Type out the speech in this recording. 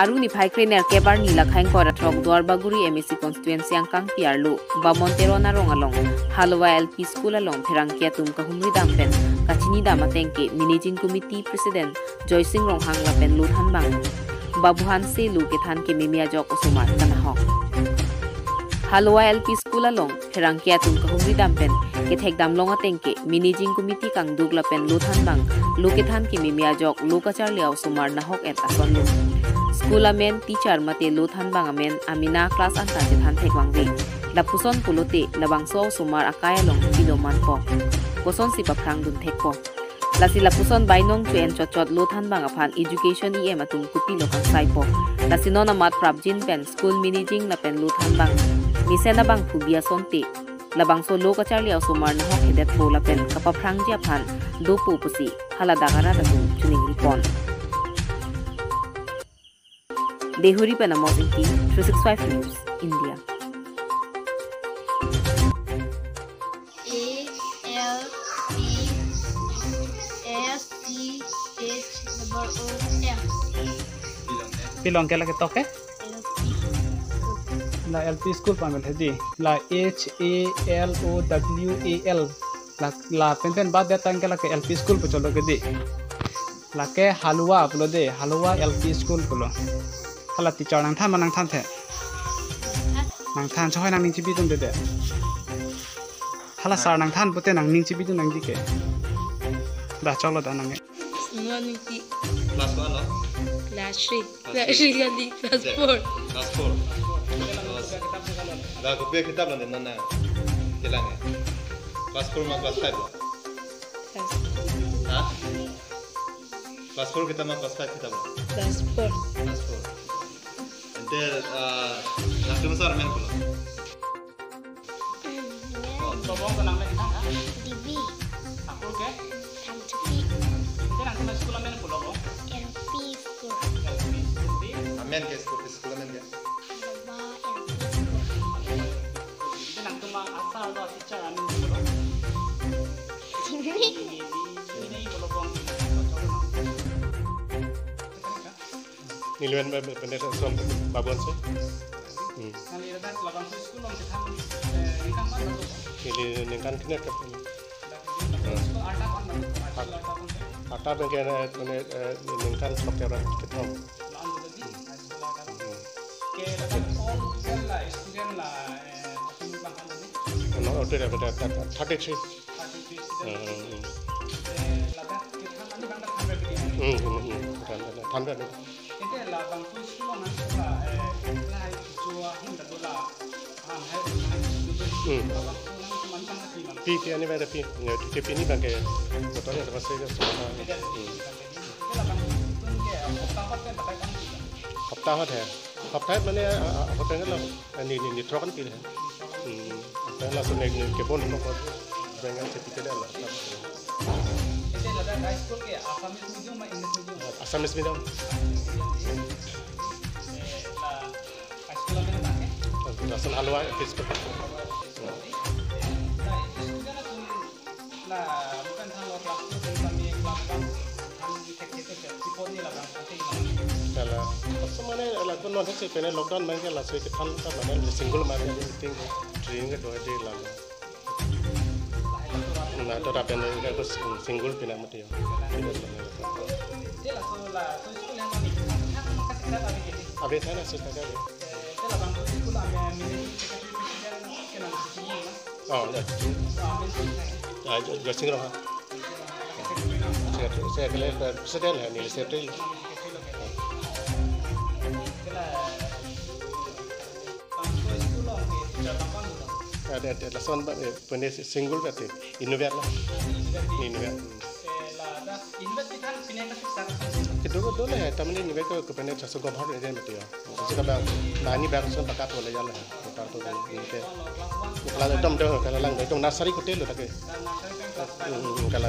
আৰু নিভাইক্ৰেনেৰ কেবাৰ নীলাখাইংকৰ কৰাথক দুৱাৰবাগুৰি এম এছ চি কনষ্টিটুৱেঞ্চি আংকাং পিয়াৰলো বামনতেৰণা ৰঙালং হালোৱা এল পি স্কুল আলং। ফেৰাংকিয়া তুমকাহুমৰি দামপেন কাঠিনি দামাটেংকে managing committee president Joysing Ronghang লাপেন লোধান বাং। বাবুহান চে লু কেথানকে মেমিয়া জক অসমা কানাহক হালোৱা এল পি স্কুল আলং। ফেৰাংকিয়া তুমকাহুমৰি দামপেন কেথেক দামলঙা টেংকে। মিনিজিং কমিটি কাং দুগ লাপেন লোধান বাং। লোকেথান কি মিমিয়া জক লোকাচাৰ লিয়াও সুমাৰ নাহক এট আচন্দ্ৰ School amen teacher mate lo than bang amen amina class an ta je than thek wang de. La puson pulote la bang so sumar akaya long ti lo man po. Koson si paprang dun thek po. La sila puson bainong tu en chot chot lo than bang apan education i em atung kupi lo kang sai po. La sino na mat prabjin pen school managing la pen lo than bang. Ni sena bang phubia son te. La bang so lo ka char liao sumar na hok hedet po la pen kapaprang je apan do pu pusi hala dagara da tu chuning ripon. Dehuri Panamozin, 365 News, India. A L P S E H O M. Pilong kaya lagi toke? La LP School Pamil है जी ला H A L O W A L ला ला पेंपेन बाद देता है क्या ला LP School पे चलो के जी লাকে হালুয়া বলো দে হালুয়া এল পি স্কুল বলো hala ti nang than manang than the nang than choy nang ning chi bi dum de de hala sar nang than pute nang ning chi bi dum nang dike da cholo da nang Class 1 no? Class 3 Class 3 kali Class 4 Class 4. Dah kopi kitab lah dengan mana? Tilang ya. Class 4 sama class 5 lah. Hah? Class 4 kita mah class 5 kita lah. Class 4 Class 4. Nanti nak cuma sar main pula. Tobong ko nang ha DB aku ke Tham Tupi Kita nang sama sekolah men pulo bong LP School Amen ke sekolah sekolah LP School. Kita nang tuma asal do teacher amin pulo Sini ini నిలువైన ప్రదేశం బాబు అని ఇది నేను కనుకనే చెప్పాను అట్టా నేను కనుక చెప్పాను thirty three hundred cái là bằng tôi chỉ lo ngắn là lại chùa không đặt là hàng hay là hàng Pi pi ani vada pi, ne tu cepi ni bangke, betul ya terpaksa ya semua. Hafta hot hai, hafta hai mana hafta ni lah, ni ni ni trokan pi lah. Hafta ni lah sebenarnya kebun ni mau kau, sebenarnya cepi kita lah. Itu labang high school ke Assamese medium atau English medium Assamese medium. Rasul halwa Facebook. Kala semane la kon Na to ra pene ga ko single pina mati yo. Abe sana se ta ga. Oh, ya. Ya, single ha. Saya saya ha ni sekretari. Dom nasari hotel tu tak ke. Kalau